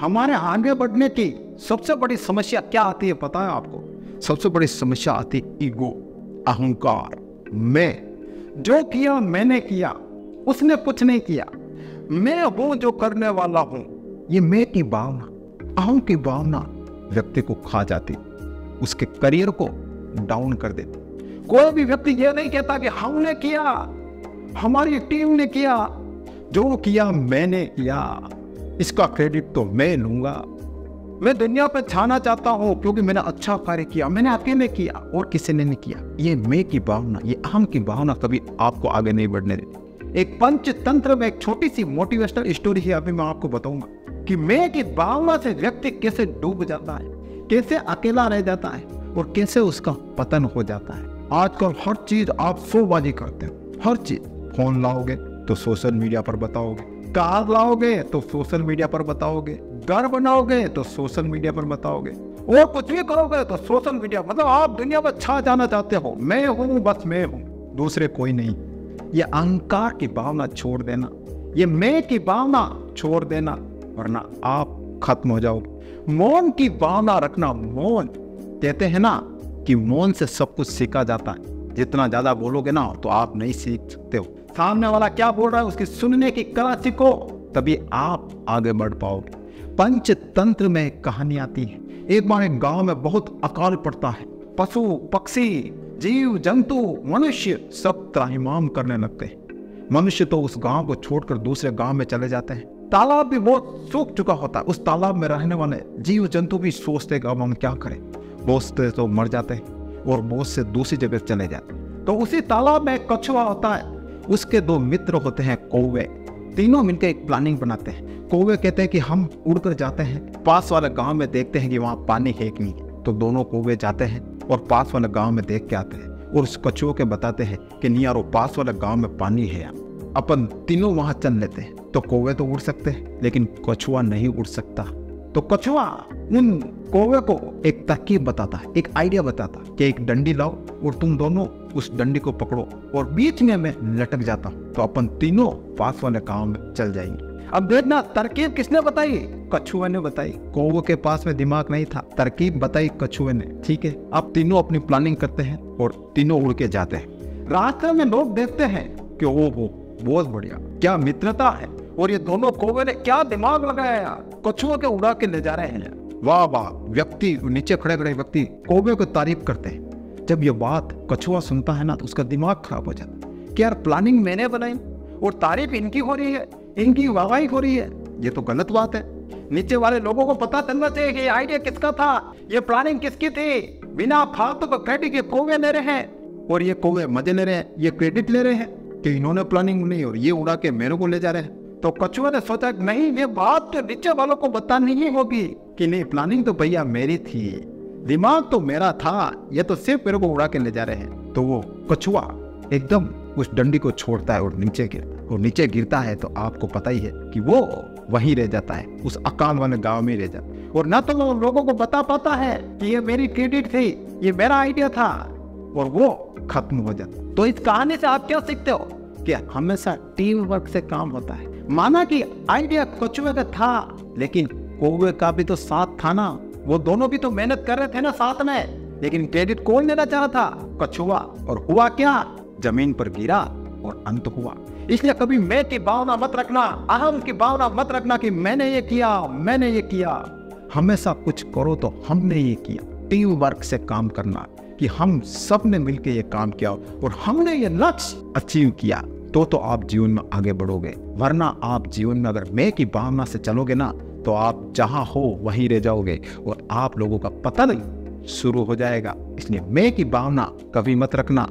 हमारे आगे बढ़ने की सबसे बड़ी समस्या क्या आती है पता है आपको? सबसे बड़ी समस्या आती है ईगो, अहंकार। मैं जो किया, मैंने किया, उसने कुछ नहीं किया। मैं हूँ जो करने वाला हूँ, ये मैं की भावना, अहम की भावना व्यक्ति को खा जाती, उसके करियर को डाउन कर देती। कोई भी व्यक्ति यह नहीं कहता कि हमने किया, हमारी टीम ने किया, जो किया, मैंने किया। इसका क्रेडिट तो मैं लूँगा। मैं दुनिया पर छाना चाहता हूँ क्योंकि मैंने अच्छा कार्य किया, मैंने अकेले किया और किसी ने नहीं किया। ये मैं की भावना, ये अहम की भावना कभी आपको आगे नहीं बढ़ने देती। एक पंचतंत्र में एक छोटी सी मोटिवेशनल स्टोरी है, अभी मैं आपको बताऊँगा कि मैं की भावना से व्यक्ति कैसे डूब जाता है, कैसे अकेला रह जाता है और कैसे उसका पतन हो जाता है। आजकल हर चीज़ आप सोबाजी करते हैं, हर चीज़। फ़ोन लाओगे तो सोशल मीडिया पर बताओगे। कार लाओगे तो सोशल मीडिया पर बताओगे। घर बनाओगे तो सोशल मीडिया पर बताओगे। और कुछ भी करोगे तो सोशल मीडिया मतलब आप दुनिया में छा जाना चाहते हो। मैं हूँ, बस मैं हूँ। दूसरे कोई नहीं। ये अहंकार की भावना छोड़ देना। ये मैं की भावना छोड़ देना। वरना आप खत्म हो जाओगे। मौन की भावना रखना मौन। कहते हैं ना कि मौन से सब कुछ सीखा जाता है। जितना ज़्यादा बोलोगे ना तो आप नहीं सीख सकते हो। सामने वाला क्या बोल रहा है? उसकी सुनने की कला सीखो, तभी आप आगे बढ़ पाओगे। पंचतंत्र में कहानी आती है। एक बार एक गाँव में बहुत अकाल पड़ता है। पशु, पक्षी, जीव, जंतु, मनुष्य सब त्राहिमाम करने लगते हैं। मनुष्य तो उस गाँव को छोड़कर दूसरे गाँव में चले जाते हैं। तालाब भी बहुत सूख चुका होता है। उस तालाब में रहने वाले जीव, जंतु भी सोचते अब हम क्या करें। बहुत तो मर जाते हैं और बहुत से दूसरी जगह चले जाते तो उसी तालाब में कछुआ होता है। उसके दो मित्र होते हैं कौवे। तीनों मिलकर एक प्लानिंग बनाते हैं। कौवे कहते हैं कि हम उड़कर जाते हैं। पास वाले गाँव में देखते हैं कि वहाँ पानी है कि नहीं। तो दोनों कौवे जाते हैं और पास वाले गाँव में देख के आते हैं और उस कछुओं के बताते हैं कि नहीं यार पास वाले गाँव में पानी है अपन तीनों वहाँ चल लेते हैं। तो कौवे तो उड़ सकते हैं, लेकिन कछुआ नहीं उड़ सकता। तो कछुआ उन कौवे को एक तरकीब बताता है, एक आइडिया बताता है कि एक डंडी लाओ और तुम दोनों उस डंडी को पकड़ो और बीच में मैं लटक जाता हूँ। तो अपन तीनों पास वाले गाँव में चल जाएँगे। अब देखना, तरकीब किसने बताई? कछुए ने बताई। कौवे के पास में दिमाग नहीं था। तरकीब बताई कछुए ने। ठीक है, अब तीनों अपनी प्लानिंग करते हैं और तीनों उड़ के जाते हैं। रास्ते में लोग देखते हैं कि ओ हो बहुत बढ़िया, क्या मित्रता है। और ये दोनों कौवे ने क्या दिमाग लगाया यार? कछुओं के उड़ा के ले जा रहे हैं। वाह वाह, व्यक्ति, नीचे खड़े खड़े व्यक्ति, कौवे को तारीफ़ करते हैं। जब ये बात कछुआ सुनता है ना तो उसका दिमाग खराब हो जाता है। कि यार प्लानिंग मैंने बनाई और तारीफ़ इनकी हो रही है, इनकी वाहवाही हो रही है। ये तो गलत बात है। नीचे वाले लोगों को पता चलना चाहिए कि आइडिया किसका था, ये प्लानिंग किसकी थी। बिना फालतू को क्रेडिट के कौवे ले रहे हैं। और ये कौवे मज़े ले रहे हैं, ये क्रेडिट ले रहे हैं कि इन्होंने प्लानिंग नहीं, और ये उड़ा के मेरे को ले जा रहे हैं। तो कछुआ ने सोचा, नहीं, ये बात तो नीचे वालों को बतानी ही होगी। कि नहीं प्लानिंग तो भैया मेरी थी। दिमाग तो मेरा था। ये तो सिर्फ़ मेरे को उड़ा के ले जा रहे हैं। तो वो कछुआ एकदम उस डंडी को छोड़ता है और नीचे गिरता और नीचे गिरता है तो आपको पता ही है कि वो वहीं रह जाता है, उस अकाल वाले गाँव में रह जाता है। और ना तो वो लोगों को बता पाता है कि ये मेरी क्रेडिट थी, ये मेरा आइडिया था, और वो खत्म हो जाता तो इस कहानी से आप क्या सीखते हो? कि हमेशा टीम वर्क से काम होता है। माना कि आइडिया कछुए का था, लेकिन कौवे का भी तो साथ था ना। वो दोनों भी तो मेहनत कर रहे थे ना साथ में। लेकिन क्रेडिट कौन लेना चाह रहा था। कछुआ और हुआ क्या? ज़मीन पर गिरा और अंत हुआ। इसलिए कभी मैं की भावना मत रखना। अहम की भावना मत रखना कि मैंने ये किया, मैंने ये किया। हमेशा कुछ करो तो हमने ये किया। टीम वर्क से काम करना। कि हम सबने मिलकर ये काम किया और हमने ये लक्ष्य अचीव किया तो तो आप जीवन में आगे बढ़ोगे। वरना आप जीवन में अगर मैं की भावना से चलोगे ना तो आप जहाँ हो वहीं रह जाओगे और आप लोगों का पता नहीं शुरू हो जाएगा। इसलिए मैं की भावना कभी मत रखना।